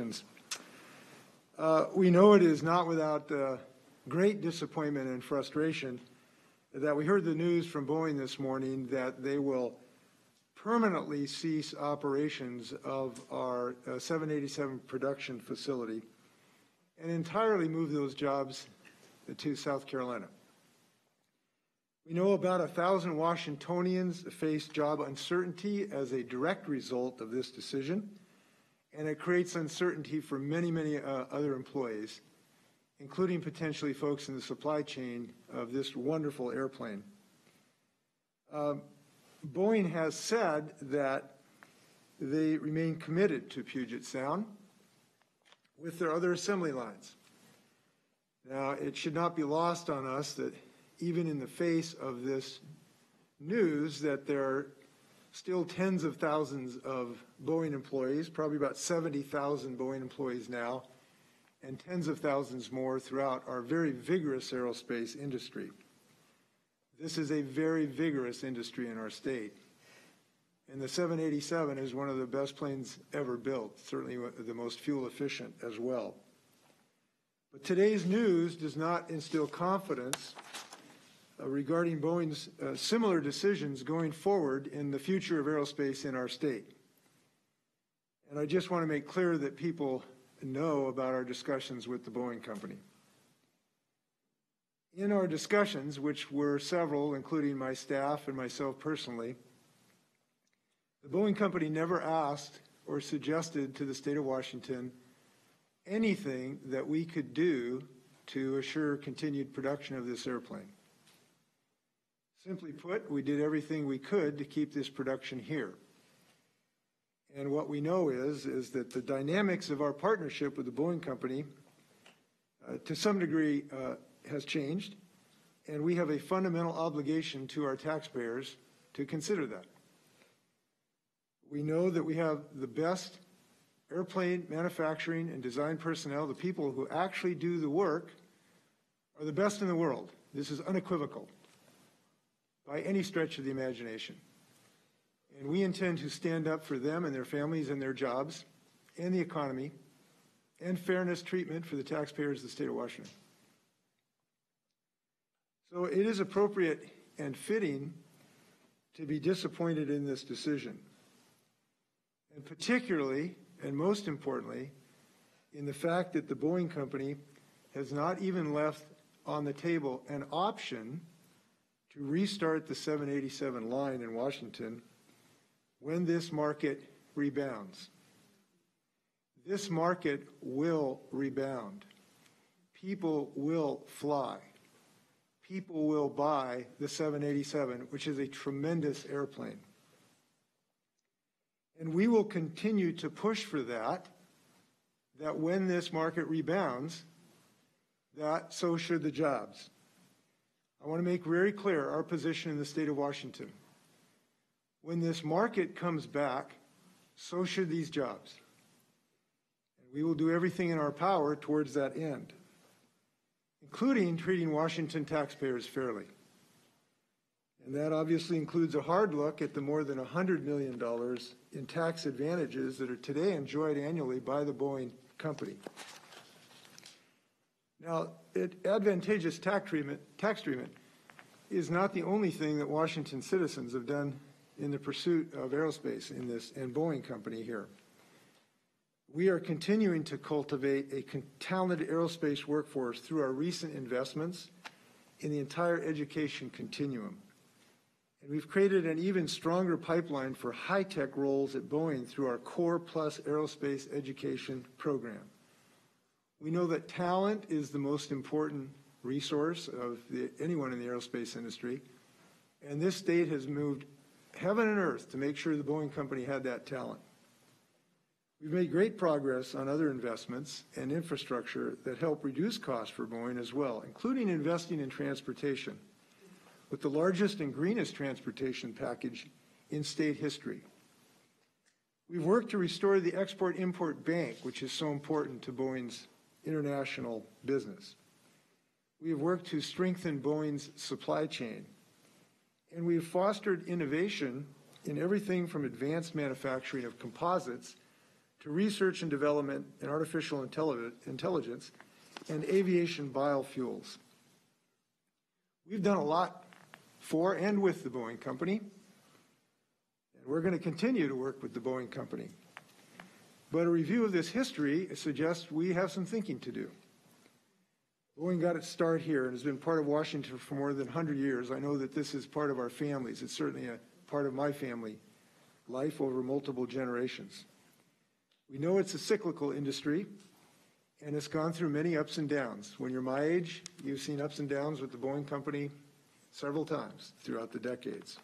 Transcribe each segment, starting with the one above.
questions. Uh, we know it is not without uh, great disappointment and frustration that we heard the news from Boeing this morning that they will permanently cease operations of our uh, 787 production facility and entirely move those jobs to South Carolina. We know about a thousand Washingtonians face job uncertainty as a direct result of this decision, and it creates uncertainty for many, many uh, other employees, including potentially folks in the supply chain of this wonderful airplane. Um, Boeing has said that they remain committed to Puget Sound with their other assembly lines. Now, it should not be lost on us that even in the face of this news that there still tens of thousands of Boeing employees, probably about 70,000 Boeing employees now, and tens of thousands more throughout our very vigorous aerospace industry. This is a very vigorous industry in our state. And the 787 is one of the best planes ever built, certainly the most fuel efficient as well. But today's news does not instill confidence regarding Boeing's uh, similar decisions going forward in the future of aerospace in our state. And I just want to make clear that people know about our discussions with the Boeing company. In our discussions, which were several, including my staff and myself personally, the Boeing company never asked or suggested to the state of Washington anything that we could do to assure continued production of this airplane. Simply put, we did everything we could to keep this production here. And what we know is, is that the dynamics of our partnership with the Boeing Company, uh, to some degree, uh, has changed, and we have a fundamental obligation to our taxpayers to consider that. We know that we have the best airplane manufacturing and design personnel, the people who actually do the work, are the best in the world. This is unequivocal by any stretch of the imagination. And we intend to stand up for them and their families and their jobs and the economy and fairness treatment for the taxpayers of the state of Washington. So it is appropriate and fitting to be disappointed in this decision. And particularly, and most importantly, in the fact that the Boeing Company has not even left on the table an option to restart the 787 line in Washington when this market rebounds. This market will rebound. People will fly. People will buy the 787, which is a tremendous airplane. And we will continue to push for that, that when this market rebounds, that so should the jobs. I want to make very clear our position in the state of Washington. When this market comes back, so should these jobs. And we will do everything in our power towards that end, including treating Washington taxpayers fairly. And that obviously includes a hard look at the more than $100 million in tax advantages that are today enjoyed annually by the Boeing company. Now, advantageous tax treatment, tax treatment is not the only thing that Washington citizens have done in the pursuit of aerospace in this and Boeing company here. We are continuing to cultivate a talented aerospace workforce through our recent investments in the entire education continuum. And we've created an even stronger pipeline for high-tech roles at Boeing through our Core Plus Aerospace Education program. We know that talent is the most important resource of the, anyone in the aerospace industry, and this state has moved heaven and earth to make sure the Boeing company had that talent. We've made great progress on other investments and infrastructure that help reduce costs for Boeing as well, including investing in transportation, with the largest and greenest transportation package in state history. We've worked to restore the Export-Import Bank, which is so important to Boeing's international business. We have worked to strengthen Boeing's supply chain, and we have fostered innovation in everything from advanced manufacturing of composites to research and development in artificial intelligence and aviation biofuels. We've done a lot for and with the Boeing Company, and we're going to continue to work with the Boeing Company. But a review of this history suggests we have some thinking to do. Boeing got its start here and has been part of Washington for more than 100 years. I know that this is part of our families. It's certainly a part of my family life over multiple generations. We know it's a cyclical industry, and it's gone through many ups and downs. When you're my age, you've seen ups and downs with the Boeing Company several times throughout the decades.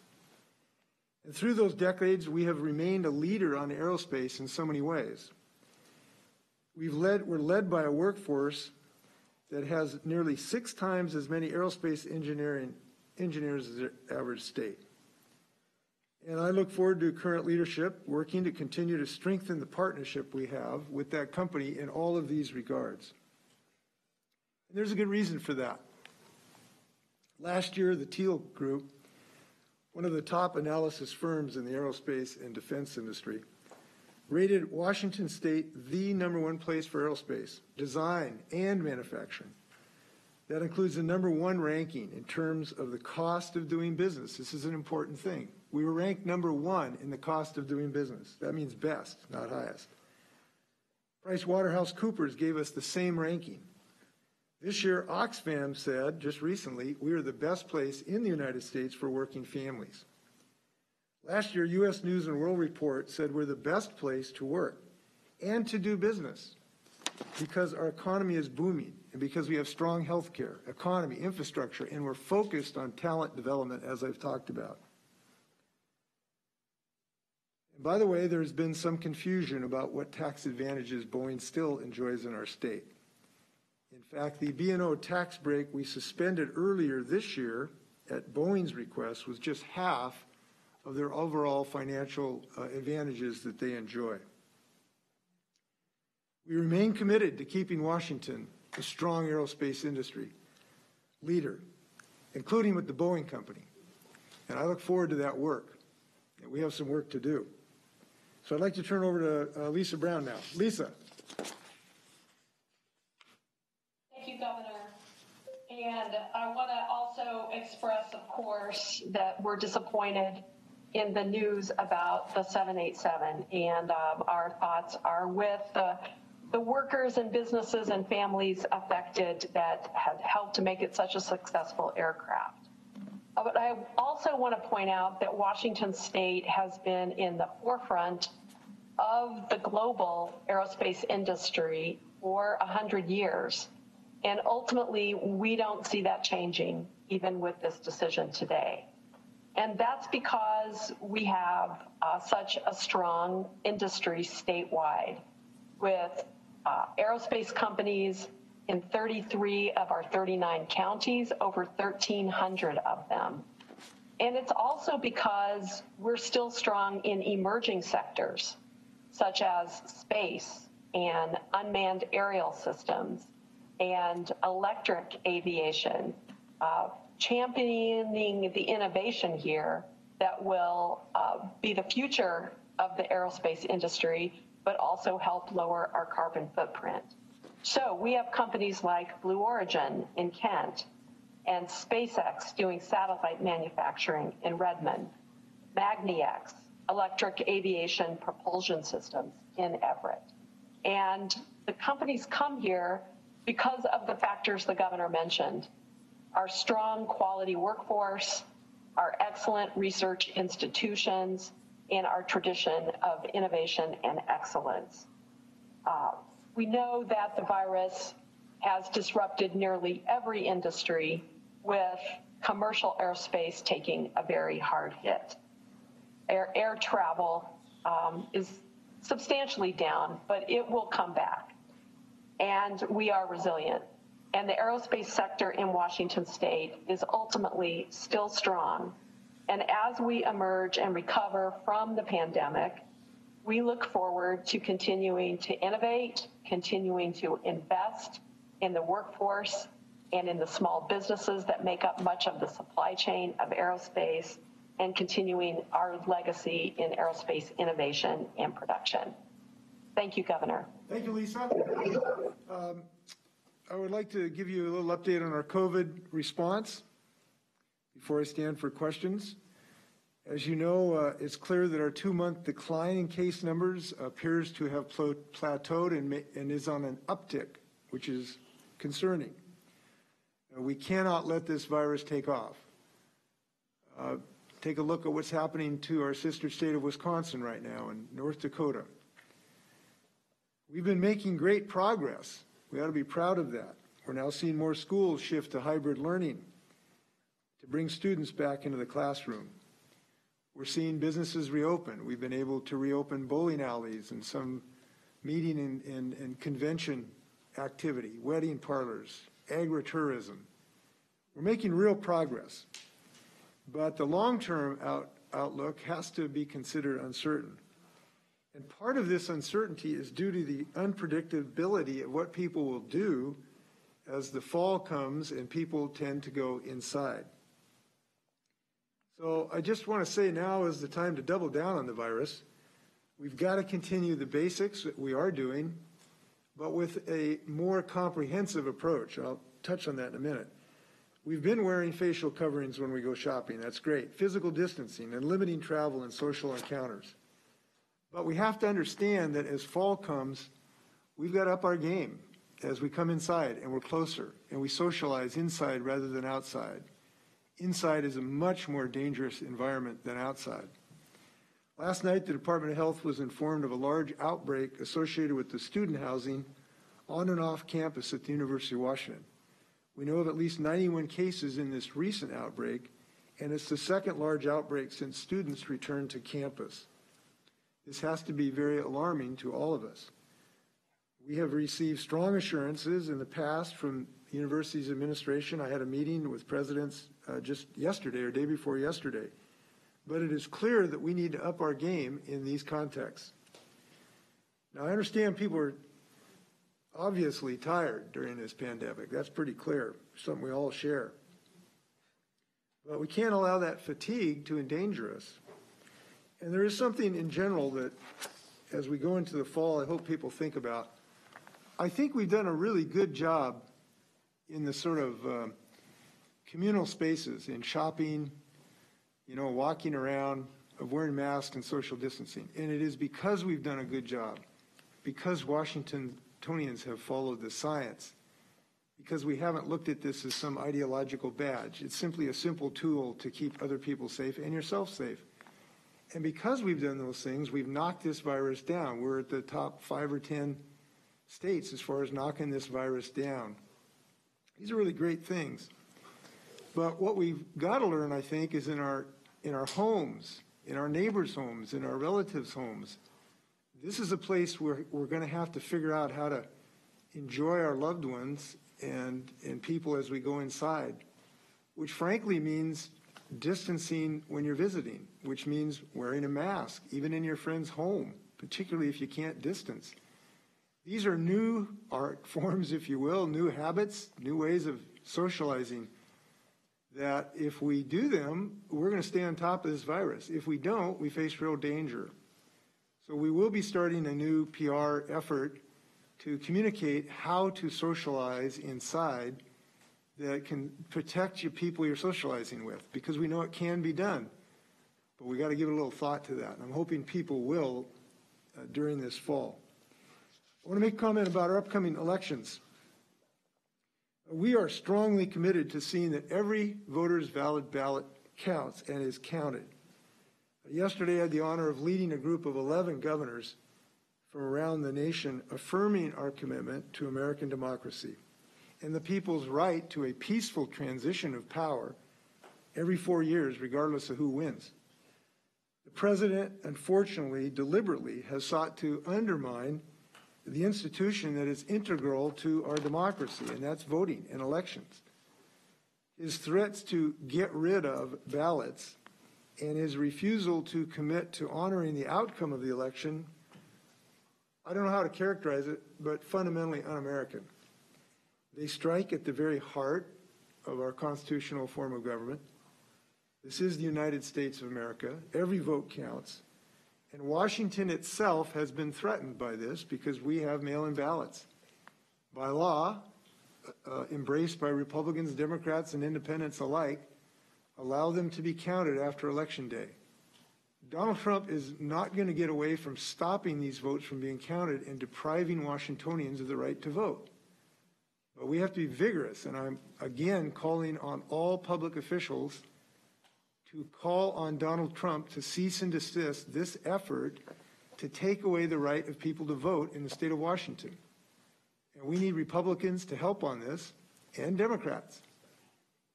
And through those decades, we have remained a leader on aerospace in so many ways. We've led, we're led by a workforce that has nearly six times as many aerospace engineering engineers as the average state. And I look forward to current leadership working to continue to strengthen the partnership we have with that company in all of these regards. And there's a good reason for that. Last year, the Teal Group one of the top analysis firms in the aerospace and defense industry, rated Washington State the number one place for aerospace design and manufacturing. That includes the number one ranking in terms of the cost of doing business. This is an important thing. We were ranked number one in the cost of doing business. That means best, not highest. Price Waterhouse Coopers gave us the same ranking. This year, Oxfam said just recently, we are the best place in the United States for working families. Last year, U.S. News and World Report said we're the best place to work and to do business because our economy is booming and because we have strong health care, economy, infrastructure, and we're focused on talent development, as I've talked about. And by the way, there's been some confusion about what tax advantages Boeing still enjoys in our state. In fact, the B&O tax break we suspended earlier this year at Boeing's request was just half of their overall financial uh, advantages that they enjoy. We remain committed to keeping Washington a strong aerospace industry leader, including with the Boeing Company. And I look forward to that work. And we have some work to do. So I'd like to turn over to uh, Lisa Brown now. Lisa. And I want to also express, of course, that we're disappointed in the news about the 787. And um, our thoughts are with the, the workers and businesses and families affected that have helped to make it such a successful aircraft. Uh, but I also want to point out that Washington State has been in the forefront of the global aerospace industry for 100 years. And ultimately, we don't see that changing even with this decision today. And that's because we have uh, such a strong industry statewide with uh, aerospace companies in 33 of our 39 counties, over 1,300 of them. And it's also because we're still strong in emerging sectors, such as space and unmanned aerial systems and electric aviation, uh, championing the innovation here that will uh, be the future of the aerospace industry, but also help lower our carbon footprint. So we have companies like Blue Origin in Kent and SpaceX doing satellite manufacturing in Redmond, magniX, electric aviation propulsion systems in Everett. And the companies come here because of the factors the governor mentioned our strong quality workforce, our excellent research institutions, and our tradition of innovation and excellence. Uh, we know that the virus has disrupted nearly every industry, with commercial aerospace taking a very hard hit. Air, air travel um, is substantially down, but it will come back and we are resilient. And the aerospace sector in Washington state is ultimately still strong. And as we emerge and recover from the pandemic, we look forward to continuing to innovate, continuing to invest in the workforce and in the small businesses that make up much of the supply chain of aerospace, and continuing our legacy in aerospace innovation and production. Thank you, Governor. Thank you, Lisa. Um, I would like to give you a little update on our COVID response before I stand for questions. As you know, uh, it's clear that our two-month decline in case numbers appears to have plateaued and and is on an uptick, which is concerning. Uh, We cannot let this virus take off. Uh, Take a look at what's happening to our sister state of Wisconsin right now and North Dakota. We've been making great progress. We ought to be proud of that. We're now seeing more schools shift to hybrid learning to bring students back into the classroom. We're seeing businesses reopen. We've been able to reopen bowling alleys and some meeting and, and, and convention activity, wedding parlors, agritourism. We're making real progress. But the long-term out, outlook has to be considered uncertain. And part of this uncertainty is due to the unpredictability of what people will do as the fall comes and people tend to go inside. So I just want to say now is the time to double down on the virus. We've got to continue the basics that we are doing, but with a more comprehensive approach. I'll touch on that in a minute. We've been wearing facial coverings when we go shopping. That's great. Physical distancing and limiting travel and social encounters. But we have to understand that as fall comes, we've got to up our game as we come inside and we're closer and we socialize inside rather than outside. Inside is a much more dangerous environment than outside. Last night, the Department of Health was informed of a large outbreak associated with the student housing on and off campus at the University of Washington. We know of at least 91 cases in this recent outbreak, and it's the second large outbreak since students returned to campus. This has to be very alarming to all of us. We have received strong assurances in the past from the university's administration. I had a meeting with presidents uh, just yesterday or day before yesterday. But it is clear that we need to up our game in these contexts. Now, I understand people are obviously tired during this pandemic. That's pretty clear, something we all share. But we can't allow that fatigue to endanger us. And there is something in general that, as we go into the fall, I hope people think about. I think we've done a really good job in the sort of uh, communal spaces, in shopping, you know, walking around, of wearing masks and social distancing. And it is because we've done a good job, because Washingtonians have followed the science, because we haven't looked at this as some ideological badge. It's simply a simple tool to keep other people safe and yourself safe. And because we've done those things, we've knocked this virus down. We're at the top five or 10 states as far as knocking this virus down. These are really great things. But what we've got to learn, I think, is in our, in our homes, in our neighbors' homes, in our relatives' homes. This is a place where we're going to have to figure out how to enjoy our loved ones and, and people as we go inside, which frankly means distancing when you're visiting, which means wearing a mask, even in your friend's home, particularly if you can't distance. These are new art forms, if you will, new habits, new ways of socializing that if we do them, we're going to stay on top of this virus. If we don't, we face real danger. So we will be starting a new PR effort to communicate how to socialize inside that can protect your people you're socializing with because we know it can be done. But we got to give a little thought to that. And I'm hoping people will uh, during this fall. I want to make a comment about our upcoming elections. We are strongly committed to seeing that every voter's valid ballot counts and is counted. Yesterday, I had the honor of leading a group of 11 governors from around the nation affirming our commitment to American democracy and the people's right to a peaceful transition of power every four years, regardless of who wins. The president, unfortunately, deliberately has sought to undermine the institution that is integral to our democracy, and that's voting and elections. His threats to get rid of ballots and his refusal to commit to honoring the outcome of the election, I don't know how to characterize it, but fundamentally un American. They strike at the very heart of our constitutional form of government. This is the United States of America. Every vote counts. And Washington itself has been threatened by this because we have mail-in ballots. By law, uh, embraced by Republicans, Democrats, and independents alike, allow them to be counted after Election Day. Donald Trump is not going to get away from stopping these votes from being counted and depriving Washingtonians of the right to vote. But we have to be vigorous, and I'm again calling on all public officials to call on Donald Trump to cease and desist this effort to take away the right of people to vote in the state of Washington. And we need Republicans to help on this and Democrats.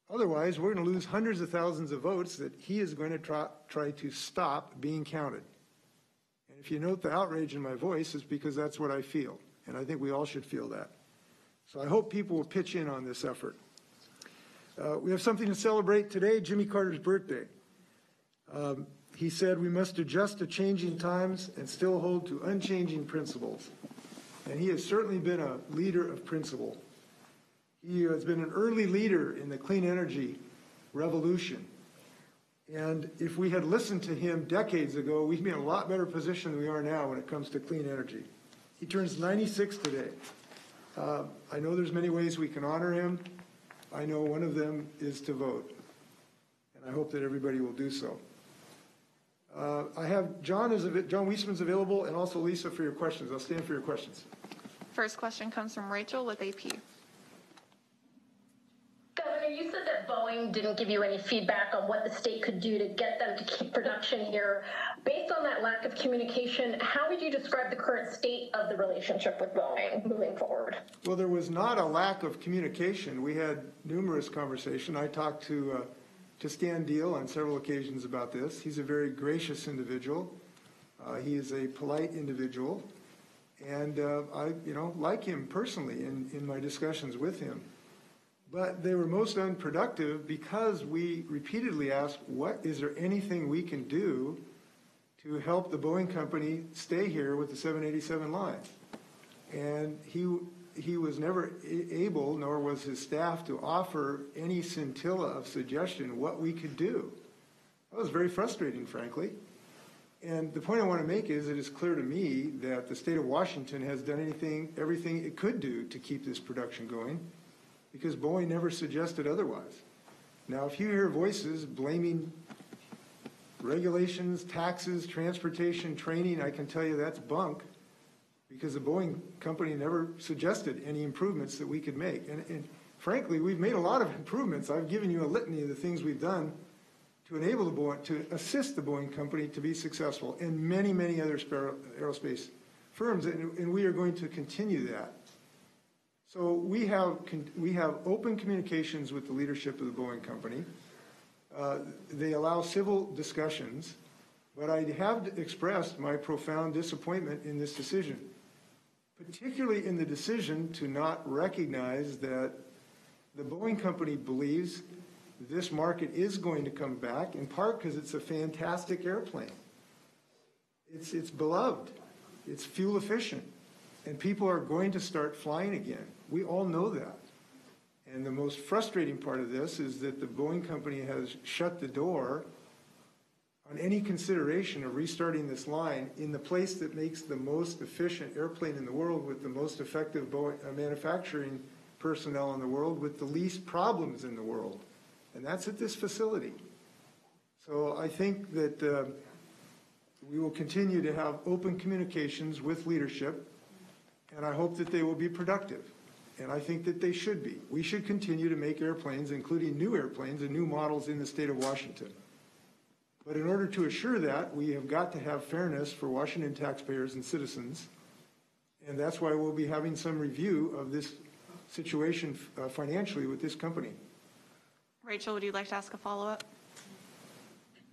Otherwise, we're going to lose hundreds of thousands of votes that he is going to try, try to stop being counted. And if you note the outrage in my voice, it's because that's what I feel. And I think we all should feel that. So I hope people will pitch in on this effort. Uh, we have something to celebrate today, Jimmy Carter's birthday. Um, he said we must adjust to changing times and still hold to unchanging principles. And he has certainly been a leader of principle. He has been an early leader in the clean energy revolution. And if we had listened to him decades ago, we'd be in a lot better position than we are now when it comes to clean energy. He turns 96 today. Uh, I know there's many ways we can honor him. I know one of them is to vote. And I hope that everybody will do so. Uh, I have John is John Wiesman's available and also Lisa for your questions. I'll stand for your questions. First question comes from Rachel with AP. Governor, you said Boeing didn't give you any feedback on what the state could do to get them to keep production here. Based on that lack of communication, how would you describe the current state of the relationship with Boeing moving forward? Well, there was not a lack of communication. We had numerous conversations. I talked to uh, to Stan Deal on several occasions about this. He's a very gracious individual. Uh, he is a polite individual, and uh, I, you know, like him personally in, in my discussions with him. But they were most unproductive because we repeatedly asked, what is there anything we can do to help the Boeing company stay here with the 787 line? And he, he was never able, nor was his staff, to offer any scintilla of suggestion what we could do. That was very frustrating, frankly. And the point I want to make is it is clear to me that the state of Washington has done anything, everything it could do to keep this production going because Boeing never suggested otherwise. Now, if you hear voices blaming regulations, taxes, transportation, training, I can tell you that's bunk because the Boeing company never suggested any improvements that we could make. And, and frankly, we've made a lot of improvements. I've given you a litany of the things we've done to enable the Boeing, to assist the Boeing company to be successful and many, many other aerospace firms. And, and we are going to continue that. So we have, we have open communications with the leadership of the Boeing Company. Uh, they allow civil discussions, but I have expressed my profound disappointment in this decision, particularly in the decision to not recognize that the Boeing Company believes this market is going to come back, in part because it's a fantastic airplane. It's, it's beloved. It's fuel efficient and people are going to start flying again. We all know that. And the most frustrating part of this is that the Boeing company has shut the door on any consideration of restarting this line in the place that makes the most efficient airplane in the world with the most effective Boeing, uh, manufacturing personnel in the world with the least problems in the world. And that's at this facility. So I think that uh, we will continue to have open communications with leadership and I hope that they will be productive. And I think that they should be. We should continue to make airplanes, including new airplanes and new models in the state of Washington. But in order to assure that, we have got to have fairness for Washington taxpayers and citizens. And that's why we'll be having some review of this situation uh, financially with this company. Rachel, would you like to ask a follow-up?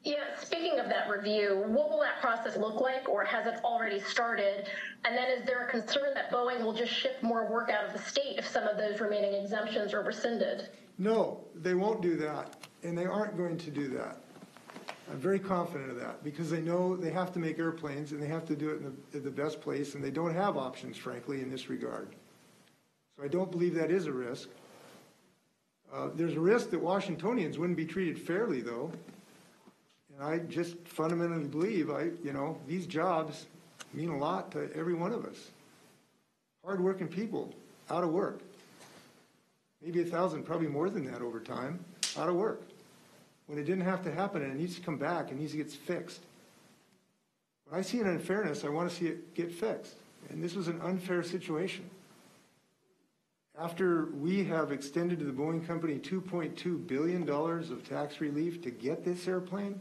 Yeah, speaking of that review, what will that process look like, or has it already started? And then is there a concern that Boeing will just ship more work out of the state if some of those remaining exemptions are rescinded? No, they won't do that, and they aren't going to do that. I'm very confident of that because they know they have to make airplanes and they have to do it in the, in the best place, and they don't have options, frankly, in this regard. So I don't believe that is a risk. Uh, there's a risk that Washingtonians wouldn't be treated fairly, though, I just fundamentally believe, I, you know, these jobs mean a lot to every one of us. Hardworking people, out of work. Maybe a thousand, probably more than that over time, out of work. When it didn't have to happen and it needs to come back, it needs to get fixed. When I see an unfairness, I want to see it get fixed. And this was an unfair situation. After we have extended to the Boeing Company $2.2 billion of tax relief to get this airplane,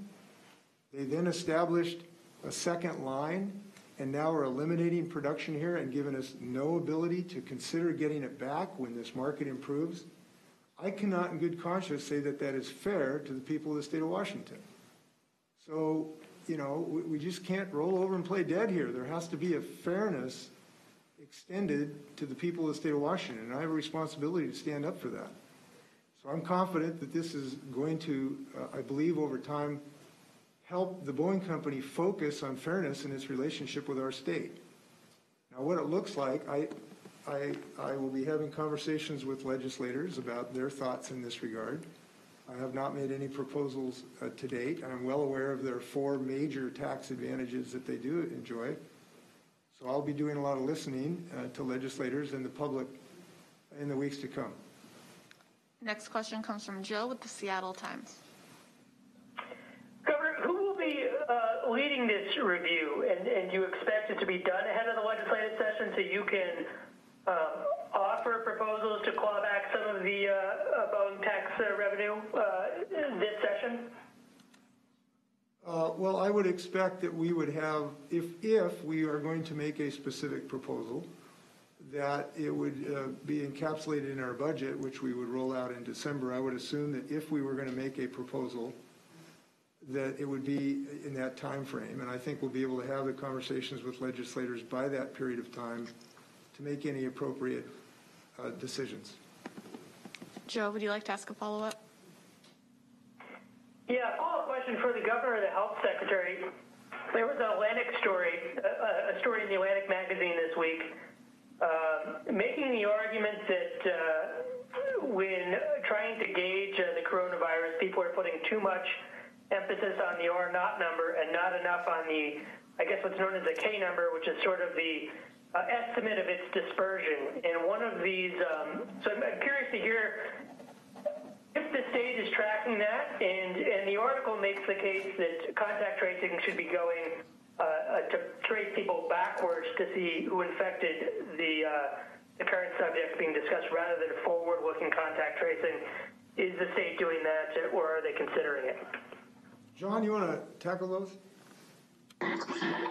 they then established a second line and now are eliminating production here and giving us no ability to consider getting it back when this market improves. I cannot in good conscience say that that is fair to the people of the state of Washington. So, you know, we, we just can't roll over and play dead here. There has to be a fairness extended to the people of the state of Washington, and I have a responsibility to stand up for that. So I'm confident that this is going to, uh, I believe over time, help the Boeing Company focus on fairness in its relationship with our state. Now, what it looks like, I, I, I will be having conversations with legislators about their thoughts in this regard. I have not made any proposals uh, to date. I'm well aware of their four major tax advantages that they do enjoy. So I'll be doing a lot of listening uh, to legislators and the public in the weeks to come. Next question comes from Jill with the Seattle Times. Governor, who will be uh, leading this review, and, and you expect it to be done ahead of the legislative session so you can uh, offer proposals to claw back some of the uh, uh, tax uh, revenue uh, this session? Uh, Well, I would expect that we would have, if, if we are going to make a specific proposal, that it would be encapsulated in our budget, which we would roll out in December. I would assume that if we were going to make a proposal, that it would be in that time frame. And I think we'll be able to have the conversations with legislators by that period of time to make any appropriate uh, decisions. Joe, would you like to ask a follow-up? Yeah, follow-up question for the governor or the health secretary. There was an Atlantic story, a, a story in the Atlantic magazine this week, uh, making the argument that uh, when trying to gauge uh, the coronavirus, people are putting too much emphasis on the R naught number and not enough on the, I guess what's known as the K number, which is sort of the uh, estimate of its dispersion. And one of these, um, so I'm I'm curious to hear if the state is tracking that, and, and the article makes the case that contact tracing should be going uh, uh, to trace people backwards to see who infected the, uh, the current subject being discussed rather than forward-looking contact tracing. Is the state doing that, or are they considering it? John, you want to tackle those?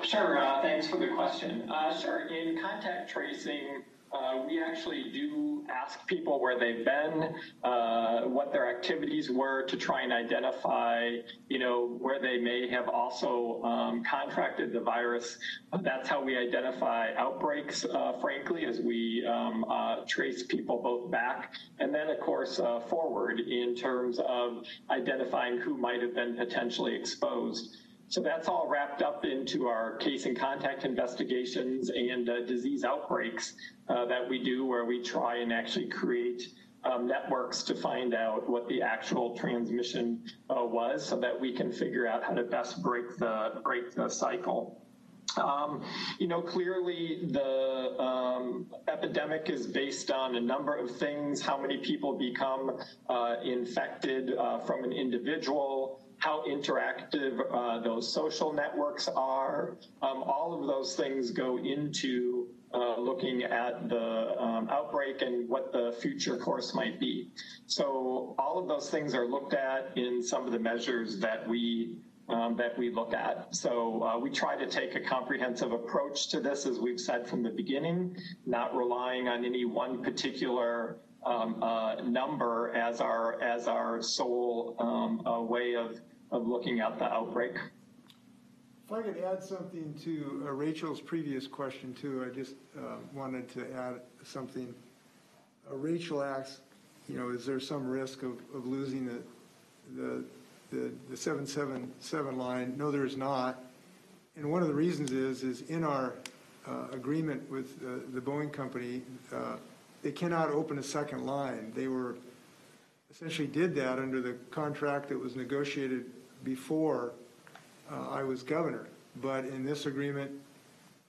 Sure, uh, thanks for the question. Uh, sure, in contact tracing, uh, we actually do ask people where they've been, uh, what their activities were to try and identify, you know, where they may have also um, contracted the virus. That's how we identify outbreaks, uh, frankly, as we um, uh, trace people both back and then, of course, uh, forward in terms of identifying who might have been potentially exposed. So that's all wrapped up into our case and contact investigations and uh, disease outbreaks uh, that we do, where we try and actually create um, networks to find out what the actual transmission uh, was, so that we can figure out how to best break the break the cycle. Um, you know, clearly the um, epidemic is based on a number of things, how many people become uh, infected uh, from an individual, how interactive uh, those social networks are. Um, all of those things go into uh, looking at the um, outbreak and what the future course might be. So all of those things are looked at in some of the measures that we um, that we look at. So uh, we try to take a comprehensive approach to this, as we've said from the beginning, not relying on any one particular um, uh, number as our as our sole um, uh, way of of looking at the outbreak. If I could add something to uh, Rachel's previous question too, I just uh, wanted to add something. Uh, Rachel asked, you know, is there some risk of, of losing the, the, the, the 777 line? No, there is not. And one of the reasons is, is in our uh, agreement with the Boeing company, they cannot open a second line. They were, essentially did that under the contract that was negotiated before uh, I was governor. But in this agreement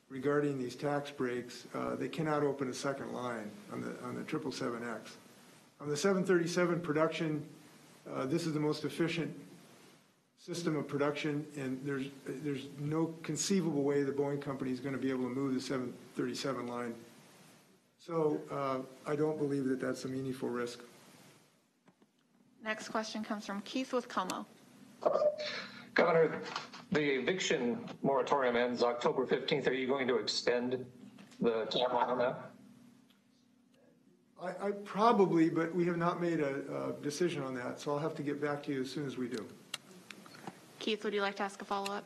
regarding these tax breaks, uh, they cannot open a second line on the, on the 777X. On the 737 production, uh, this is the most efficient system of production, and there's, there's no conceivable way the Boeing company is going to be able to move the 737 line. So uh, I don't believe that that's a meaningful risk. Next question comes from Keith with KOMO. Governor, the eviction moratorium ends October 15th. Are you going to extend the timeline on that? I, I probably, but we have not made a, a decision on that, so I'll have to get back to you as soon as we do. Keith, would you like to ask a follow-up?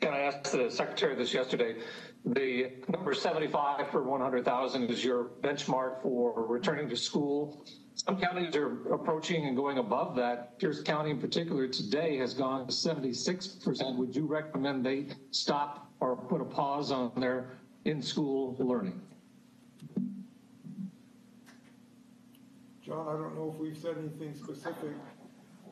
And I asked the secretary this yesterday. The number 75 per 100,000 is your benchmark for returning to school. Some counties are approaching and going above that. Pierce County in particular today has gone to 76%. Would you recommend they stop or put a pause on their in-school learning? John, I don't know if we've said anything specific.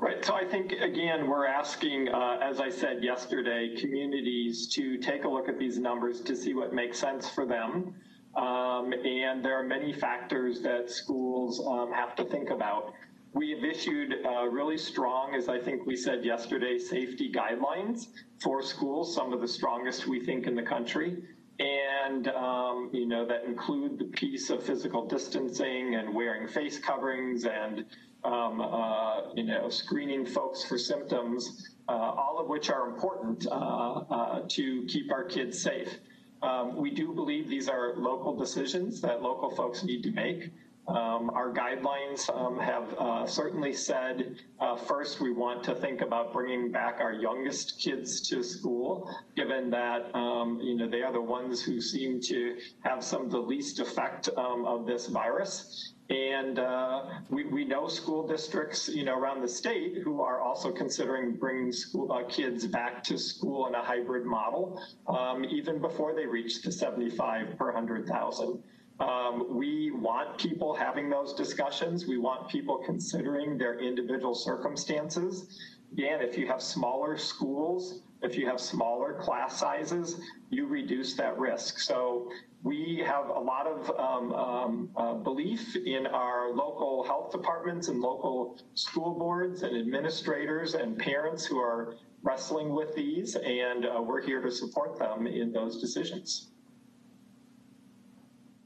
Right. So I think, again, we're asking, uh, as I said yesterday, communities to take a look at these numbers to see what makes sense for them. Um, and there are many factors that schools um, have to think about. We have issued uh, really strong, as I think we said yesterday, safety guidelines for schools, some of the strongest we think in the country. And, um, you know, that include the piece of physical distancing and wearing face coverings and, um, uh, you know, screening folks for symptoms, uh, all of which are important uh, uh, to keep our kids safe. Um, we do believe these are local decisions that local folks need to make. Um, our guidelines um, have uh, certainly said uh, first we want to think about bringing back our youngest kids to school, given that um, you know they are the ones who seem to have some of the least effect um, of this virus. And uh, we, we know school districts, you know, around the state who are also considering bringing school uh, kids back to school in a hybrid model, um, even before they reach the 75 per 100,000. Um, we want people having those discussions. We want people considering their individual circumstances. Again, if you have smaller schools, if you have smaller class sizes, you reduce that risk. So we have a lot of um, um, uh, belief in our local health departments and local school boards and administrators and parents who are wrestling with these, and uh, we're here to support them in those decisions.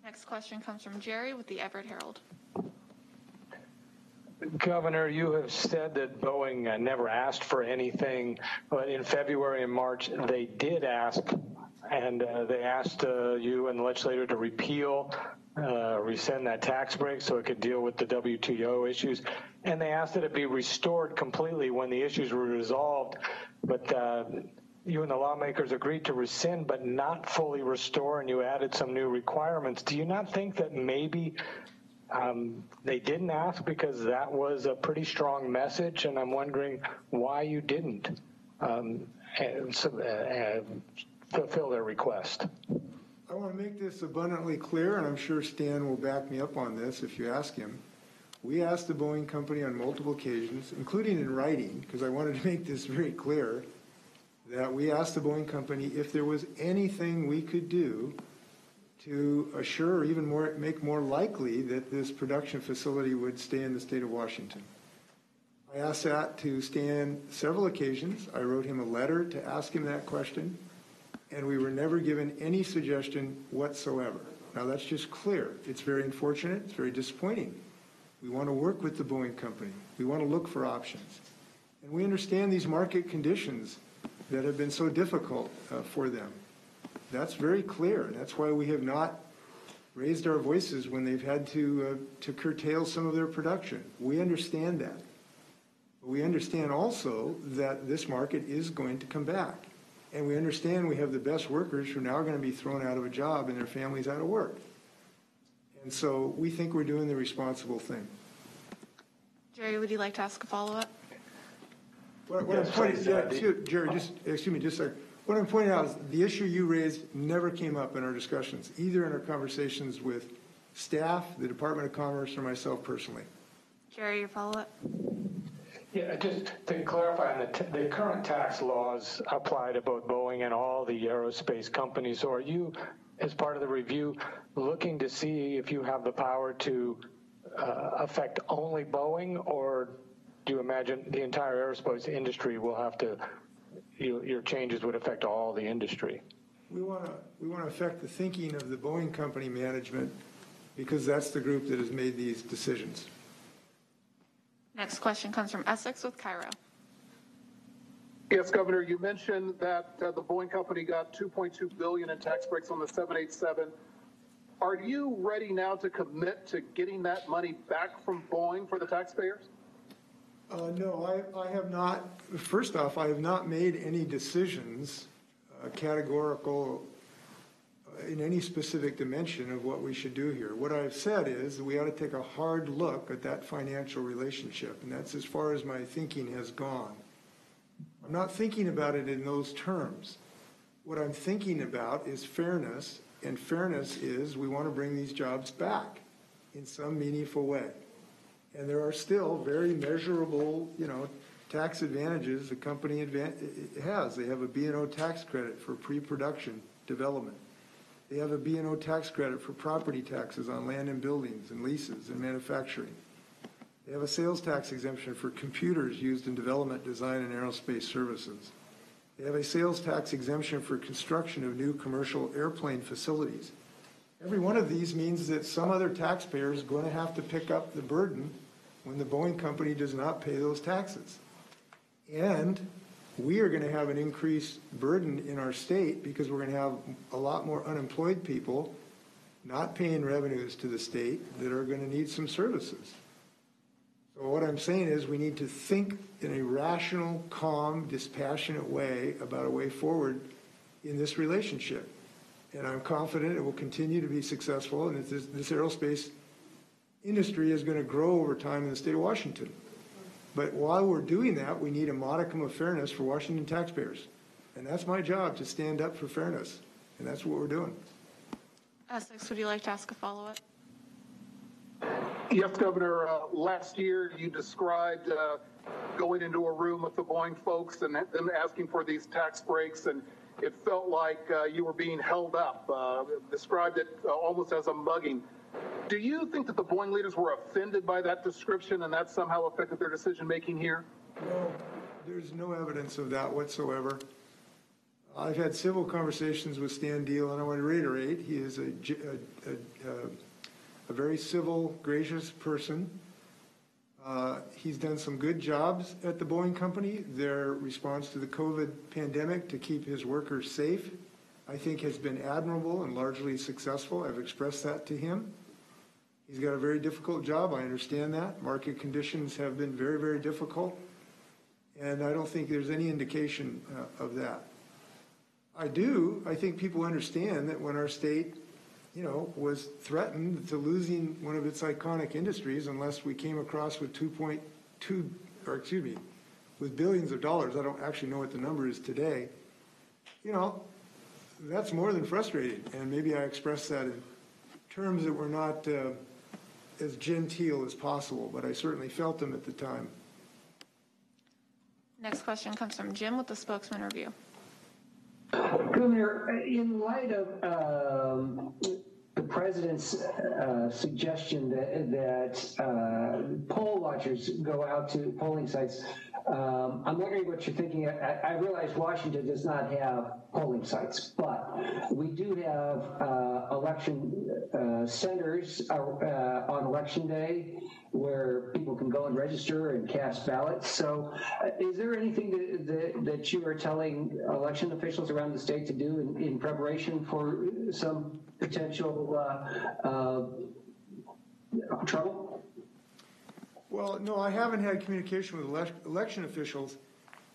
Next question comes from Jerry with the Everett Herald. Governor, you have said that Boeing uh, never asked for anything, but in February and March they did ask, and uh, they asked uh, you and the legislator to repeal, uh, rescind that tax break so it could deal with the WTO issues, and they asked that it be restored completely when the issues were resolved, but uh, you and the lawmakers agreed to rescind but not fully restore, and you added some new requirements. Do you not think that maybe um, they didn't ask because that was a pretty strong message, and I'm wondering why you didn't um, uh, uh, fulfill their request. I want to make this abundantly clear, and I'm sure Stan will back me up on this if you ask him. We asked the Boeing company on multiple occasions, including in writing, because I wanted to make this very clear, that we asked the Boeing company if there was anything we could do to assure or even more, make more likely that this production facility would stay in the state of Washington. I asked that to Stan several occasions. I wrote him a letter to ask him that question, and we were never given any suggestion whatsoever. Now, that's just clear. It's very unfortunate. It's very disappointing. We want to work with the Boeing company. We want to look for options. And we understand these market conditions that have been so difficult uh, for them. That's very clear. and That's why we have not raised our voices when they've had to, uh, to curtail some of their production. We understand that. But we understand also that this market is going to come back. And we understand we have the best workers who are now going to be thrown out of a job and their families out of work. And so we think we're doing the responsible thing. Jerry, would you like to ask a follow-up? What, what I'm Yes, pointing, yeah, uh, excuse- Jerry, just, excuse me, just a second. What I'm pointing out is the issue you raised never came up in our discussions, either in our conversations with staff, the Department of Commerce, or myself personally. Jerry, your follow-up? Yeah, just to clarify, the, t- the current tax laws apply to both Boeing and all the aerospace companies. So are you, as part of the review, looking to see if you have the power to uh, affect only Boeing, or do you imagine the entire aerospace industry will have to, you, your changes would affect all the industry? We want to, we want to affect the thinking of the Boeing company management because that's the group that has made these decisions. Next question comes from Essex with KIRO. Yes, Governor, you mentioned that uh, the Boeing company got 2.2 billion in tax breaks on the 787. Are you ready now to commit to getting that money back from Boeing for the taxpayers? Uh, no, I, I have not, first off, I have not made any decisions uh, categorical uh, in any specific dimension of what we should do here. What I've said is we ought to take a hard look at that financial relationship, and that's as far as my thinking has gone. I'm not thinking about it in those terms. What I'm thinking about is fairness, and fairness is we want to bring these jobs back in some meaningful way. And there are still very measurable, you know, tax advantages the company advan- has. They have a B&O tax credit for pre-production development. They have a B&O tax credit for property taxes on land and buildings and leases and manufacturing. They have a sales tax exemption for computers used in development, design, and aerospace services. They have a sales tax exemption for construction of new commercial airplane facilities. Every one of these means that some other taxpayer is going to have to pick up the burden when the Boeing company does not pay those taxes. And we are going to have an increased burden in our state because we're going to have a lot more unemployed people not paying revenues to the state that are going to need some services. So what I'm saying is we need to think in a rational, calm, dispassionate way about a way forward in this relationship. And I'm confident it will continue to be successful and this, this aerospace industry is going to grow over time in the state of Washington. But while we're doing that, we need a modicum of fairness for Washington taxpayers. And that's my job to stand up for fairness. And that's what we're doing. Essex, would you like to ask a follow-up? Yes, Governor. Uh, last year, you described uh, going into a room with the Boeing folks and them asking for these tax breaks, and it felt like uh, you were being held up. Uh, described it uh, almost as a mugging. Do you think that the Boeing leaders were offended by that description, and that somehow affected their decision making here? No, there's no evidence of that whatsoever. I've had civil conversations with Stan Deal, and I want to reiterate, he is a, a, a, a very civil, gracious person. Uh, he's done some good jobs at the Boeing Company. Their response to the COVID pandemic to keep his workers safe, I think, has been admirable and largely successful. I've expressed that to him. He's got a very difficult job. I understand that. Market conditions have been very, very difficult. And I don't think there's any indication uh, of that. I do, I think people understand that when our state, you know, was threatened to losing one of its iconic industries unless we came across with 2.2, or excuse me, with billions of dollars, I don't actually know what the number is today, you know, that's more than frustrating. And maybe I expressed that in terms that were not uh, as genteel as possible, but I certainly felt them at the time. Next question comes from Jim with the Spokesman Review. Governor, in light of um, the president's uh, suggestion that, that uh, poll watchers go out to polling sites, um, I'm wondering what you're thinking. I, I, realize Washington does not have polling sites, but we do have uh, election uh, centers uh, on election day where people can go and register and cast ballots. So, uh, is there anything that, that, that, you are telling election officials around the state to do in, in preparation for some potential uh, uh, trouble? Well, no, I haven't had communication with ele- election officials,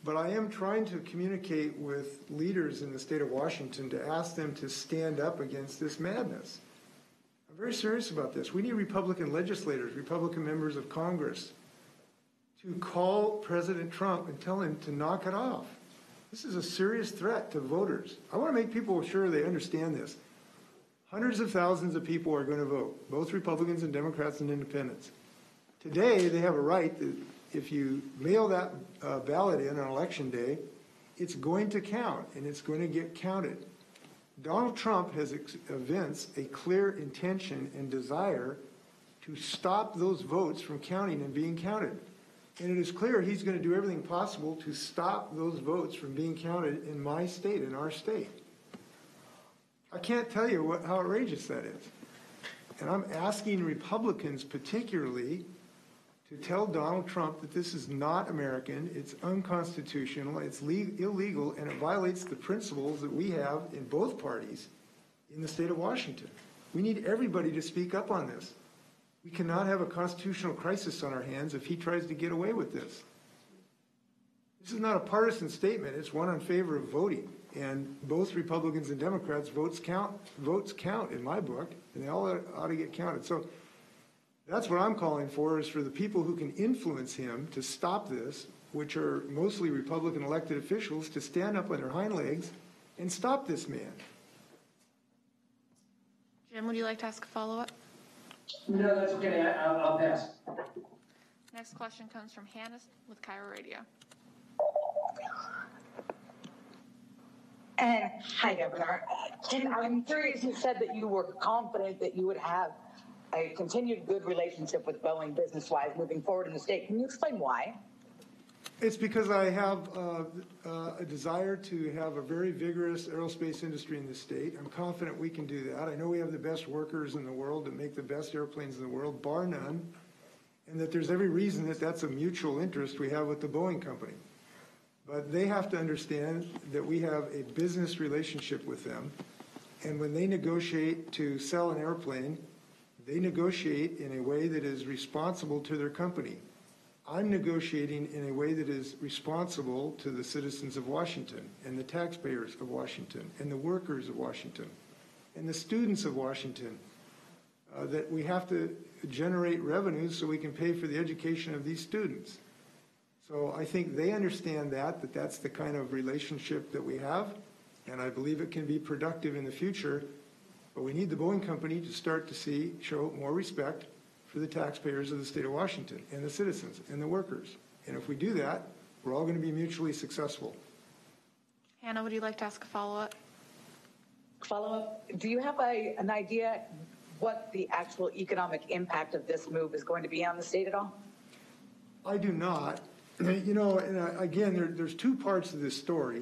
but I am trying to communicate with leaders in the state of Washington to ask them to stand up against this madness very serious about this. We need Republican legislators, Republican members of Congress to call President Trump and tell him to knock it off. This is a serious threat to voters. I want to make people sure they understand this. Hundreds of thousands of people are going to vote, both Republicans and Democrats and independents. Today, they have a right that if you mail that uh, ballot in on election day, it's going to count and it's going to get counted. Donald Trump has evinced a clear intention and desire to stop those votes from counting and being counted. And it is clear he's going to do everything possible to stop those votes from being counted in my state, in our state. I can't tell you what, how outrageous that is. And I'm asking Republicans particularly to tell Donald Trump that this is not American, it's unconstitutional, it's le- illegal, and it violates the principles that we have in both parties in the state of Washington. We need everybody to speak up on this. We cannot have a constitutional crisis on our hands if he tries to get away with this. This is not a partisan statement, it's one in favor of voting. And both Republicans and Democrats votes count, votes count in my book, and they all ought to get counted. So that's what I'm calling for is for the people who can influence him to stop this, which are mostly Republican elected officials, to stand up on their hind legs and stop this man. Jim, would you like to ask a follow-up? No, that's okay, I- I'll, I'll pass. Next question comes from Hannah with KIRO Radio. And hi, Governor. Jim, I'm curious. You said that you were confident that you would have a continued good relationship with Boeing business-wise moving forward in the state. Can you explain why? It's because I have uh, uh, a desire to have a very vigorous aerospace industry in the state. I'm confident we can do that. I know we have the best workers in the world that make the best airplanes in the world, bar none, and that there's every reason that that's a mutual interest we have with the Boeing company. But they have to understand that we have a business relationship with them, and when they negotiate to sell an airplane, they negotiate in a way that is responsible to their company. I'm negotiating in a way that is responsible to the citizens of Washington and the taxpayers of Washington and the workers of Washington and the students of Washington. Uh, that we have to generate revenues so we can pay for the education of these students. So I think they understand that, that that's the kind of relationship that we have, and I believe it can be productive in the future. But we need the Boeing company to start to see, show more respect for the taxpayers of the state of Washington and the citizens and the workers. And if we do that, we're all going to be mutually successful. Hannah, would you like to ask a follow-up? Follow-up. Do you have a, an idea what the actual economic impact of this move is going to be on the state at all? I do not. You know, and uh, again, there, there's two parts of this story.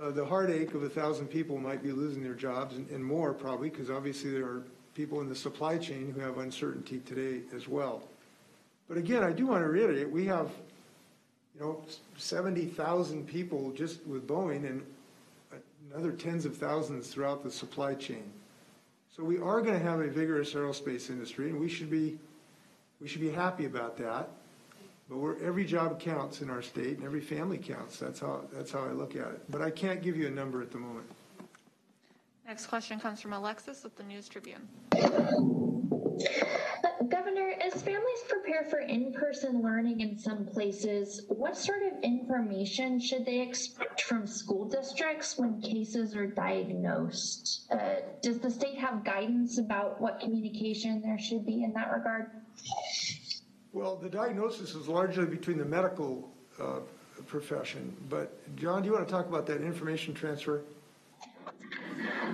Uh, the heartache of a thousand people might be losing their jobs and, and more probably, because obviously there are people in the supply chain who have uncertainty today as well. But again, I do want to reiterate, we have, you know, 70,000 people just with Boeing and another tens of thousands throughout the supply chain. So we are going to have a vigorous aerospace industry, and we should be, we should be happy about that. But we're, every job counts in our state, and every family counts. That's how, that's how I look at it. But I can't give you a number at the moment. Next question comes from Alexis with the News Tribune. Governor, as families prepare for in person learning in some places, what sort of information should they expect from school districts when cases are diagnosed? Uh, does the state have guidance about what communication there should be in that regard? Well, the diagnosis is largely between the medical uh, profession. But John, do you want to talk about that information transfer?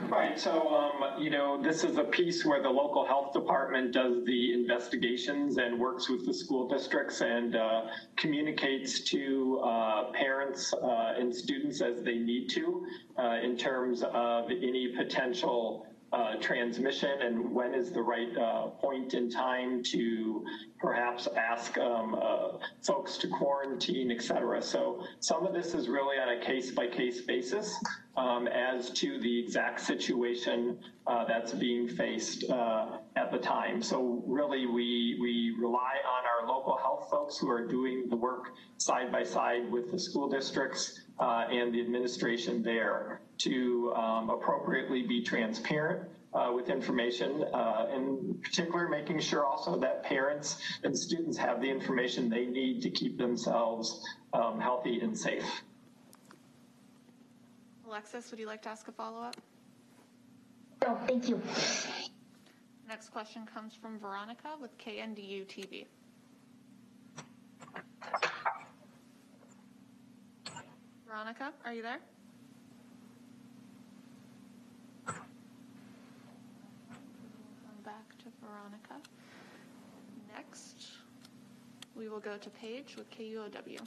Right, so, um, you know, this is a piece where the local health department does the investigations and works with the school districts and uh, communicates to uh, parents uh, and students as they need to uh, in terms of any potential uh, transmission and when is the right uh, point in time to perhaps ask um, uh, folks to quarantine, et cetera. So some of this is really on a case by case basis um, as to the exact situation uh, that's being faced uh, at the time. So really we, we rely on our local health folks who are doing the work side by side with the school districts uh, and the administration there to um, appropriately be transparent uh, with information, uh, in particular making sure also that parents and students have the information they need to keep themselves um, healthy and safe. Alexis, would you like to ask a follow-up? No, thank you. Next question comes from Veronica with KNDU TV. Veronica, are you there? Back to Veronica. Next, we will go to Paige with KUOW.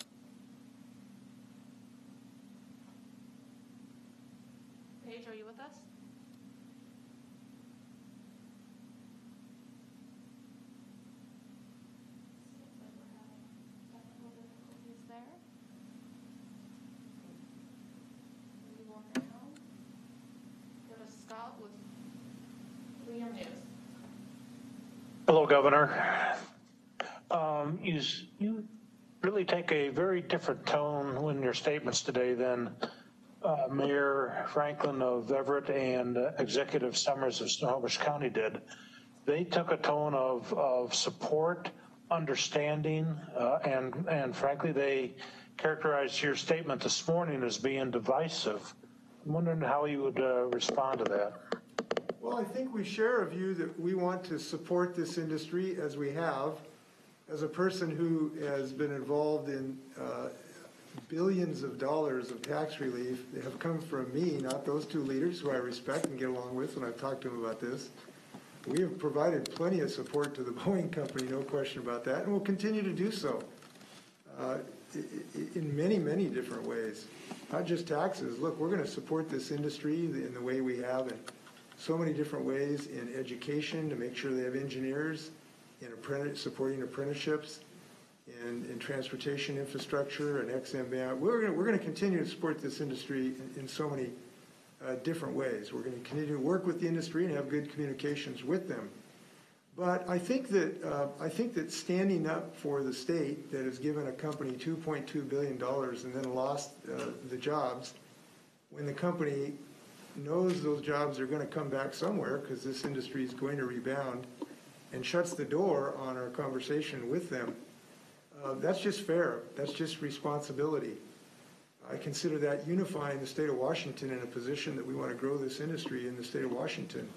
Paige, are you with us? Seems like we're having technical difficulties there. We will now go Hello, Governor. Um, you, you really take a very different tone in your statements today than uh, Mayor Franklin of Everett and uh, Executive Somers of Snohomish County did. They took a tone of, of support, understanding, uh, and, and frankly, they characterized your statement this morning as being divisive. I'm wondering how you would uh, respond to that. Well, I think we share a view that we want to support this industry as we have. As a person who has been involved in uh, billions of dollars of tax relief have come from me, not those two leaders who I respect and get along with when I've talked to them about this. We have provided plenty of support to the Boeing company, no question about that, and we'll continue to do so uh, in many, many different ways. Not just taxes. Look, we're going to support this industry in the way we have in so many different ways in education to make sure they have engineers, in apprentice, supporting apprenticeships, in, in transportation infrastructure and XM. We're going to, we're going to continue to support this industry in, in so many uh, different ways. We're going to continue to work with the industry and have good communications with them. But I think that, uh, I think that standing up for the state that has given a company $2.2 billion and then lost uh, the jobs, when the company knows those jobs are going to come back somewhere because this industry is going to rebound and shuts the door on our conversation with them, uh, that's just fair. That's just responsibility. I consider that unifying the state of Washington in a position that we want to grow this industry in the state of Washington.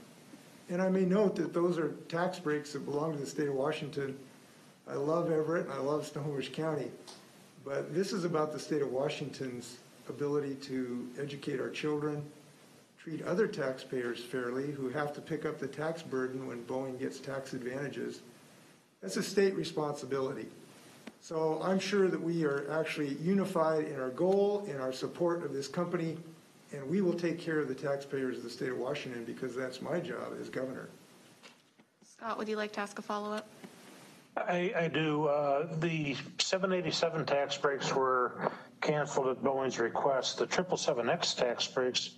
And I may note that those are tax breaks that belong to the state of Washington. I love Everett and I love Snohomish County, but this is about the state of Washington's ability to educate our children, treat other taxpayers fairly who have to pick up the tax burden when Boeing gets tax advantages. That's a state responsibility. So I'm sure that we are actually unified in our goal, in our support of this company, and we will take care of the taxpayers of the state of Washington because that's my job as governor. Scott, would you like to ask a follow-up? I, I do. Uh, the 787 tax breaks were canceled at Boeing's request. The 777X tax breaks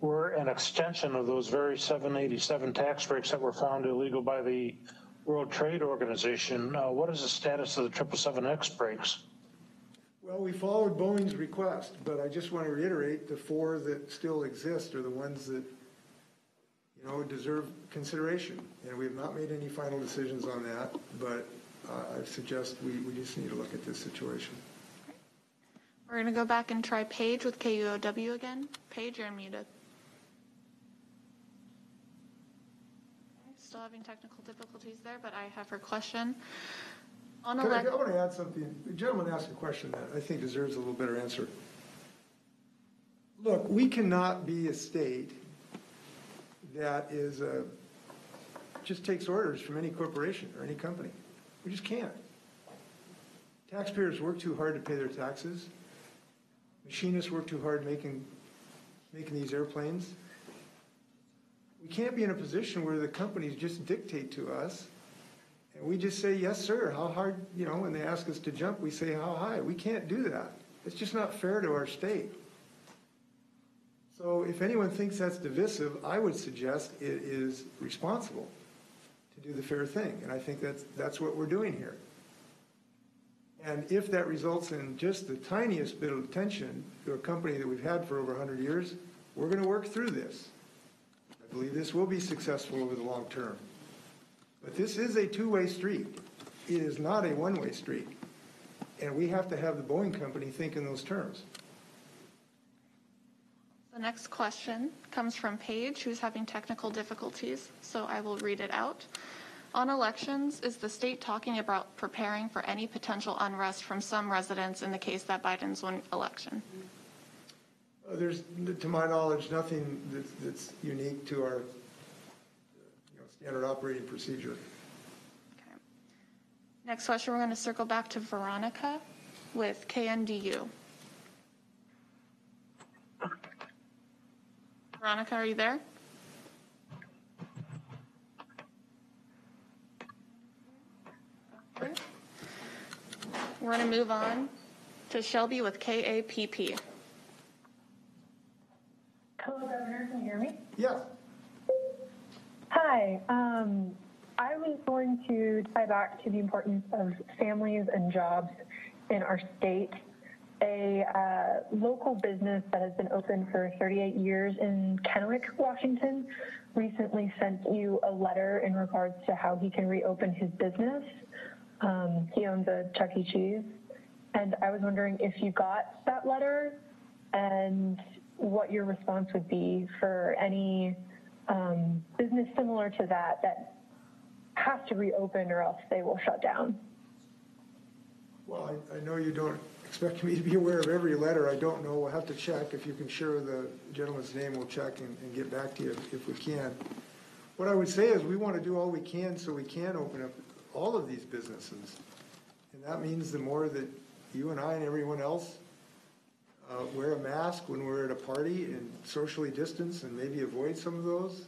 were an extension of those very 787 tax breaks that were found illegal by the World Trade Organization. Uh, what is the status of the 777X breaks? Well, we followed Boeing's request, but I just want to reiterate, the four that still exist are the ones that, you know, deserve consideration. And we have not made any final decisions on that, but uh, I suggest we, we just need to look at this situation. We're going to go back and try Paige with KUOW again. Paige, you're muted. Still having technical difficulties there, but I have her question. On Can I, I want to add something. The gentleman asked a question that I think deserves a little better answer. Look, we cannot be a state that is a, just takes orders from any corporation or any company. We just can't. Taxpayers work too hard to pay their taxes. Machinists work too hard making, making these airplanes. We can't be in a position where the companies just dictate to us we just say, yes, sir, how hard, you know, when they ask us to jump, we say, how high? We can't do that. It's just not fair to our state. So if anyone thinks that's divisive, I would suggest it is responsible to do the fair thing. And I think that's, that's what we're doing here. And if that results in just the tiniest bit of attention to a company that we've had for over 100 years, we're going to work through this. I believe this will be successful over the long term. But this is a two-way street. It is not a one-way street. And we have to have the Boeing company think in those terms. the next question comes from Paige, who's having technical difficulties, so I will read it out. On elections, is the state talking about preparing for any potential unrest from some residents in the case that Biden's won election? Uh, There's, to my knowledge, nothing that's, that's unique to our, standard operating procedure. Okay. Next question, we're going to circle back to Veronica with KNDU. Veronica, are you there? We're going to move on to Shelby with KAPP. Hello, Governor. Can you hear me? Yes. Hi. Um, I was going to tie back to the importance of families and jobs in our state. A uh, local business that has been open for 38 years in Kennewick, Washington, recently sent you a letter in regards to how he can reopen his business. Um, he owns a Chuck E. Cheese. And I was wondering if you got that letter and what your response would be for any um, business similar to that that has to reopen or else they will shut down. Well, I, I know you don't expect me to be aware of every letter. I don't know. We'll have to check. If you can share the gentleman's name, we'll check and, and get back to you if, if we can. What I would say is we want to do all we can so we can open up all of these businesses. And that means the more that you and I and everyone else uh, wear a mask when we're at a party and socially distance and maybe avoid some of those,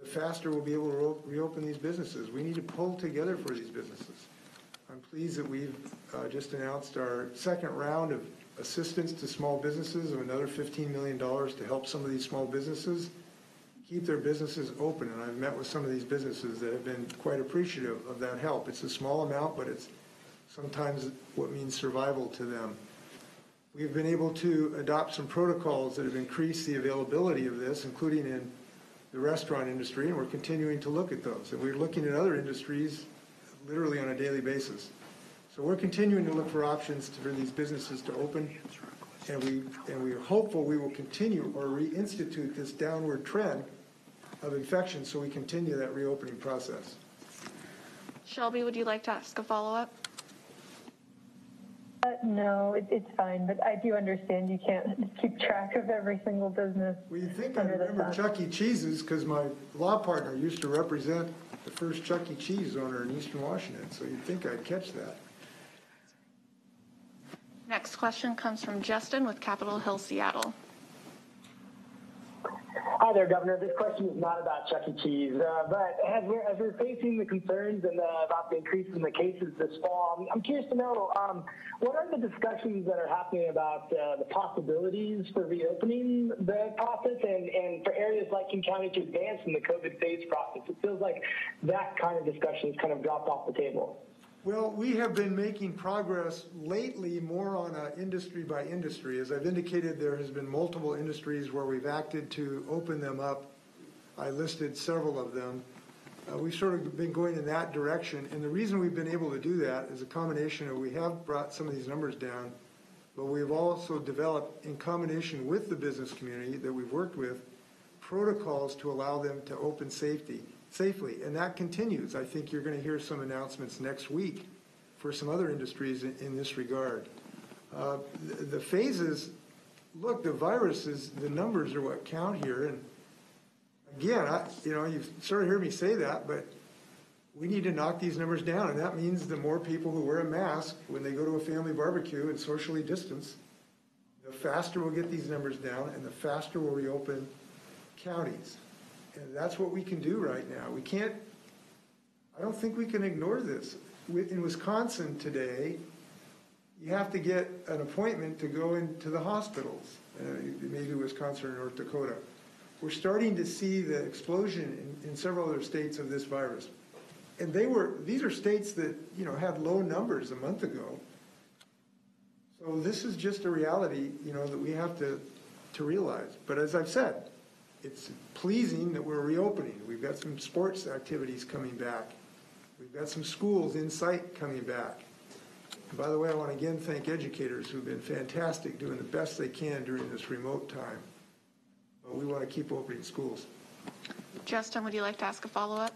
the faster we'll be able to reopen these businesses. We need to pull together for these businesses. I'm pleased that we've uh, just announced our second round of assistance to small businesses of another $15 million to help some of these small businesses keep their businesses open. And I've met with some of these businesses that have been quite appreciative of that help. It's a small amount, but it's sometimes what means survival to them. We've been able to adopt some protocols that have increased the availability of this, including in the restaurant industry, and we're continuing to look at those. And we're looking at other industries literally on a daily basis. So we're continuing to look for options to- for these businesses to open, and we, and we're hopeful we will continue or reinstitute this downward trend of infection so we continue that reopening process. Shelby, would you like to ask a follow-up? Uh, no, it, it's fine, but I do understand you can't keep track of every single business. Well, you'd think I under the remember sun. Chuck E. Cheese's because my law partner used to represent the first Chuck E. Cheese owner in Eastern Washington, so you'd think I'd catch that. Next question comes from Justin with Capitol Hill, Seattle. Hi there, Governor. This question is not about Chuck E. Cheese, uh, but as we're, as we're facing the concerns and uh, about the increase in the cases this fall, I'm, I'm curious to know um, what are the discussions that are happening about uh, the possibilities for reopening the process and, and for areas like King County to advance in the COVID phase process? It feels like that kind of discussion has kind of dropped off the table. Well, we have been making progress lately more on a industry by industry. As I've indicated, there has been multiple industries where we've acted to open them up. I listed several of them. Uh, we've sort of been going in that direction, and the reason we've been able to do that is a combination of we have brought some of these numbers down, but we've also developed, in combination with the business community that we've worked with, protocols to allow them to open safety, safely, and that continues. I think you're going to hear some announcements next week for some other industries in, in this regard. Uh, the, the phases, look, the viruses, the numbers are what count here, and again, I, you know, you've sort of heard me say that, but we need to knock these numbers down, and that means the more people who wear a mask when they go to a family barbecue and socially distance, the faster we'll get these numbers down, and the faster we'll reopen counties. That's what we can do right now. We can't, I don't think we can ignore this. In Wisconsin today, you have to get an appointment to go into the hospitals, uh, maybe Wisconsin or North Dakota. We're starting to see the explosion in, in several other states of this virus. And they were, these are states that, you know, had low numbers a month ago. So this is just a reality, you know, that we have to, to realize. But as I've said, it's pleasing that we're reopening. We've got some sports activities coming back. We've got some schools in sight coming back. And by the way, I want to again thank educators who've been fantastic, doing the best they can during this remote time. But we want to keep opening schools. Justin, would you like to ask a follow-up?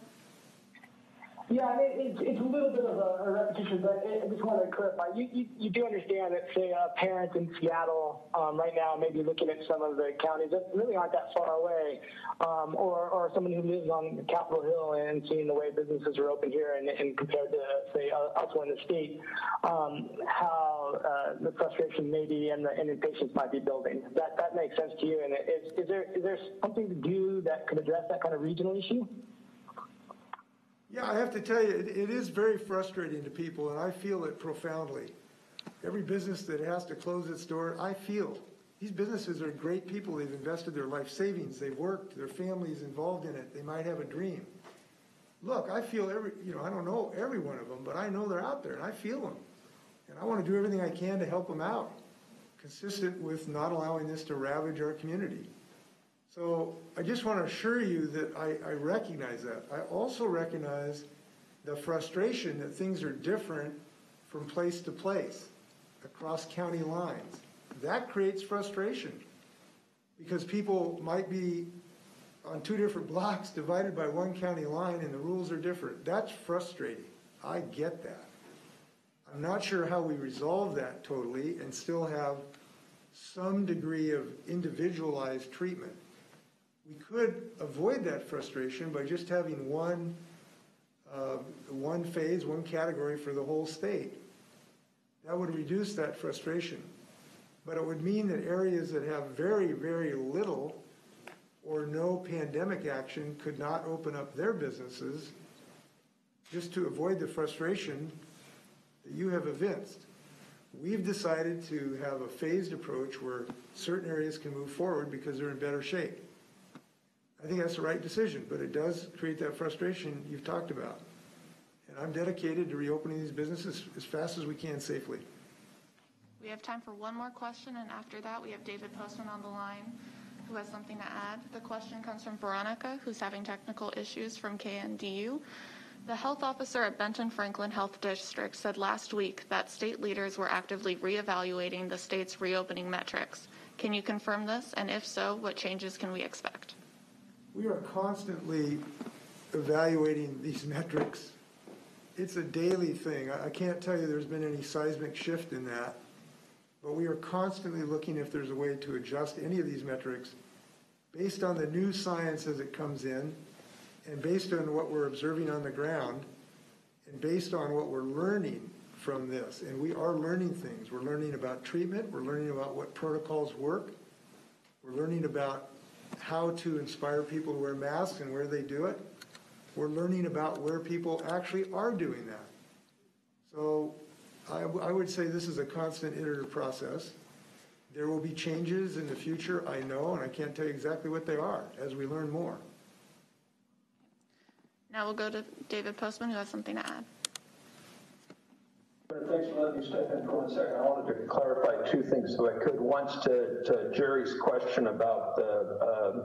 Yeah, I it's, it's a little bit of a, a repetition, but I just wanted to clarify. You, you, you do understand that, say, a parent in Seattle um, right now may be looking at some of the counties that really aren't that far away, um, or, or someone who lives on Capitol Hill and seeing the way businesses are open here and, and compared to, say, elsewhere in the state, um, how uh, the frustration maybe and the and impatience might be building. That, that makes sense to you. And is, is, there, is there something to do that could address that kind of regional issue? Yeah, I have to tell you, it, it is very frustrating to people, and I feel it profoundly. Every business that has to close its door, I feel. These businesses are great people. They've invested their life savings. They've worked. Their family's involved in it. They might have a dream. Look, I feel every, you know, I don't know every one of them, but I know they're out there, and I feel them. And I want to do everything I can to help them out, consistent with not allowing this to ravage our community. So I just want to assure you that I, I recognize that. I also recognize the frustration that things are different from place to place, across county lines. That creates frustration because people might be on two different blocks divided by one county line and the rules are different. That's frustrating. I get that. I'm not sure how we resolve that totally and still have some degree of individualized treatment. We could avoid that frustration by just having one, uh, one phase, one category for the whole state. That would reduce that frustration. But it would mean that areas that have very, very little or no pandemic action could not open up their businesses just to avoid the frustration that you have evinced. We've decided to have a phased approach where certain areas can move forward because they're in better shape. I think that's the right decision, but it does create that frustration you've talked about. And I'm dedicated to reopening these businesses as fast as we can safely. We have time for one more question, and after that, we have David Postman on the line who has something to add. The question comes from Veronica, who's having technical issues from KNDU. The health officer at Benton Franklin Health District said last week that state leaders were actively reevaluating the state's reopening metrics. Can you confirm this? And if so, what changes can we expect? We are constantly evaluating these metrics. It's a daily thing. I can't tell you there's been any seismic shift in that, but we are constantly looking if there's a way to adjust any of these metrics based on the new science as it comes in and based on what we're observing on the ground and based on what we're learning from this. And we are learning things. We're learning about treatment. We're learning about what protocols work. We're learning about how to inspire people to wear masks and where they do it. We're learning about where people actually are doing that. So I, I would say this is a constant iterative process. There will be changes in the future, I know, and I can't tell you exactly what they are as we learn more. Now we'll go to David Postman, who has something to add. One second. I wanted to clarify two things if I could. Once to, to Jerry's question about the uh,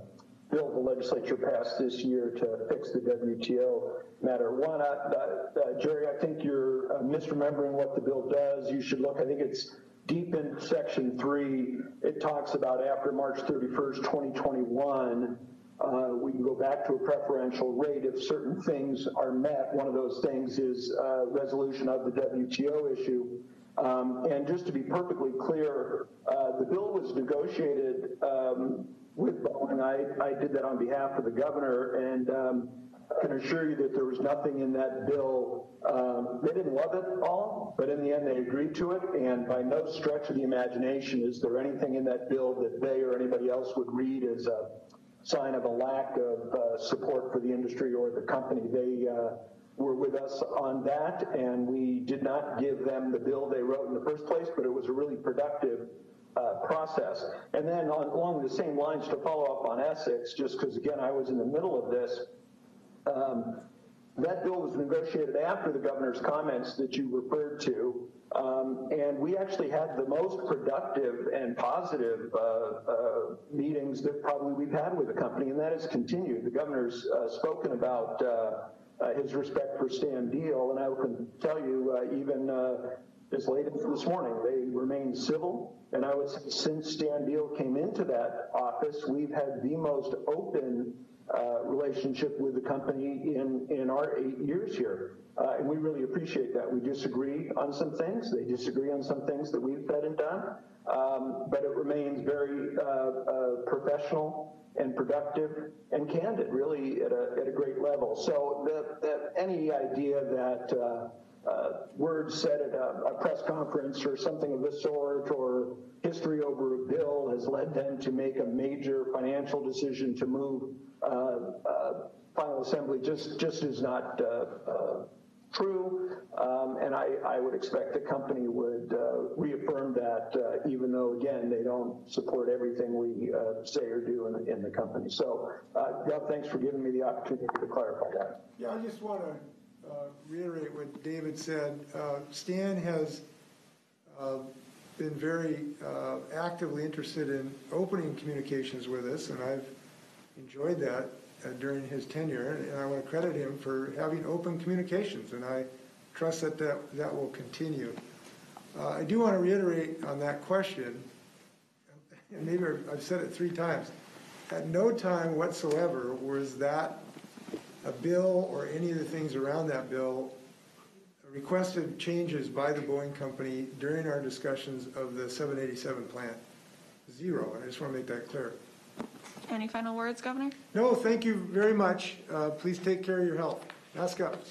bill the legislature passed this year to fix the WTO matter. One, uh, uh, Jerry, I think you're uh, misremembering what the bill does. You should look, I think it's deep in section three. It talks about after March 31st, 2021, uh, we can go back to a preferential rate if certain things are met. One of those things is uh, resolution of the WTO issue. Um, and just to be perfectly clear, uh, the bill was negotiated um, with Boeing. I, I, did that on behalf of the governor, and um, I can assure you that there was nothing in that bill. Um, they didn't love it all, but in the end, they agreed to it. And by no stretch of the imagination is there anything in that bill that they or anybody else would read as a sign of a lack of uh, support for the industry or the company. They uh, were with us on that, and we did not give them the bill they wrote in the first place, but it was a really productive uh, process. And then on, along the same lines, to follow up on Essex, just because again I was in the middle of this, um, that bill was negotiated after the governor's comments that you referred to, um, and we actually had the most productive and positive uh, uh, meetings that probably we've had with the company, and that has continued. The governor's uh, spoken about uh, uh, his respect for Stan Deal, and I can tell you, uh, even as late as this morning, they remain civil. And I would say since Stan Deal came into that office, we've had the most open uh, relationship with the company in, in our eight years here. Uh, and we really appreciate that. We disagree on some things. They disagree on some things that we've said and done. Um, but it remains very uh, uh, professional and productive and candid, really at a, at a great level. So any idea that uh, uh, words said at a, a, press conference or something of this sort or history over a bill has led them to make a major financial decision to move final assembly just, just is not uh, uh, true, um, and I, I, would expect the company would uh, reaffirm that, uh, even though, again, they don't support everything we uh, say or do in in the company. So, uh, thanks for giving me the opportunity to clarify that. Yeah, I just want to uh, reiterate what David said. Uh, Stan has uh, been very actively interested in opening communications with us, and I've enjoyed that uh, during his tenure, and I want to credit him for having open communications, and I trust that that, that will continue. Uh, I do want to reiterate on that question, and maybe I've said it three times. At no time whatsoever was that a bill or any of the things around that bill requested changes by the Boeing company during our discussions of the 787 plant. Zero, and I just want to make that clear. Any final words, Governor? No, thank you very much. Uh, please take care of your health. Mask up.